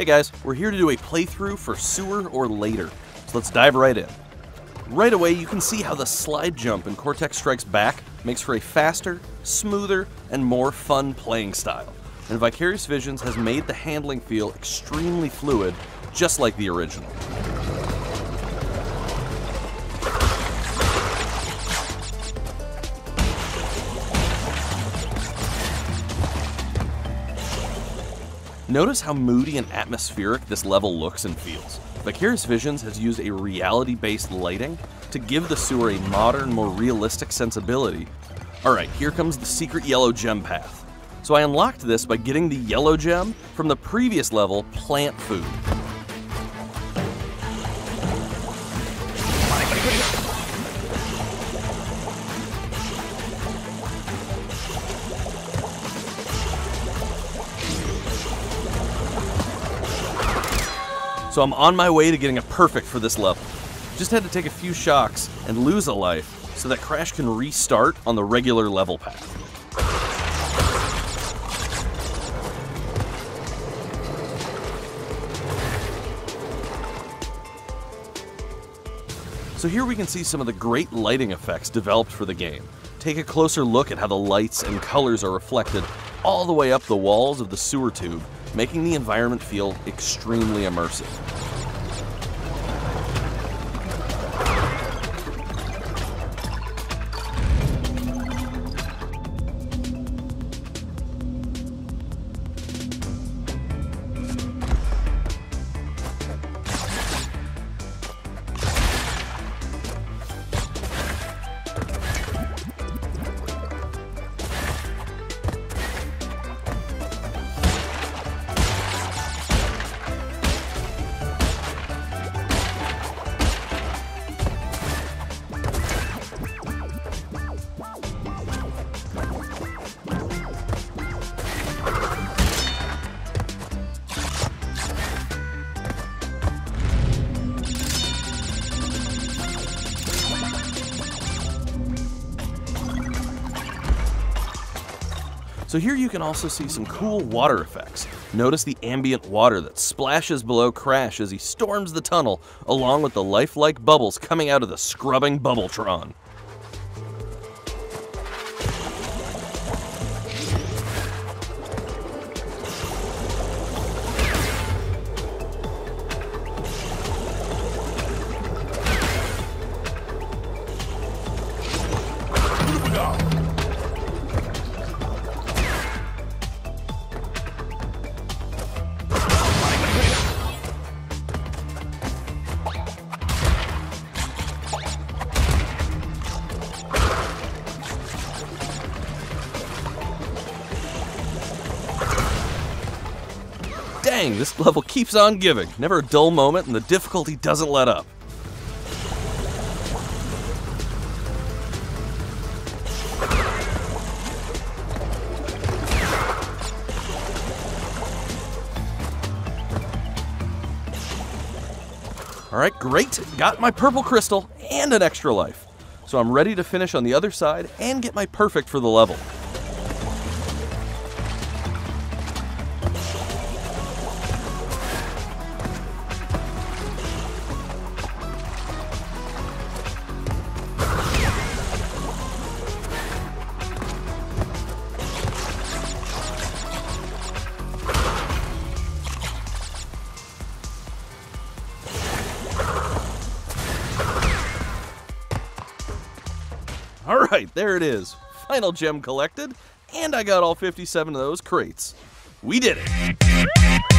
Hey guys, we're here to do a playthrough for Sewer or Later, so let's dive right in. Right away, you can see how the slide jump in Cortex Strikes Back makes for a faster, smoother, and more fun playing style. And Vicarious Visions has made the handling feel extremely fluid, just like the original. Notice how moody and atmospheric this level looks and feels. Vicarious Visions has used a reality-based lighting to give the sewer a modern, more realistic sensibility. Alright, here comes the secret yellow gem path. So I unlocked this by getting the yellow gem from the previous level, Plant Food. So I'm on my way to getting a perfect for this level. Just had to take a few shocks and lose a life so that Crash can restart on the regular level path. So here we can see some of the great lighting effects developed for the game. Take a closer look at how the lights and colors are reflected all the way up the walls of the sewer tube making the environment feel extremely immersive. So here you can also see some cool water effects. Notice the ambient water that splashes below Crash as he storms the tunnel, along with the lifelike bubbles coming out of the scrubbing Bubbletron. Dang, this level keeps on giving. Never a dull moment, and the difficulty doesn't let up. Alright, great. Got my purple crystal and an extra life. So I'm ready to finish on the other side and get my perfect for the level. Alright, there it is. Final gem collected, and I got all 57 of those crates. We did it!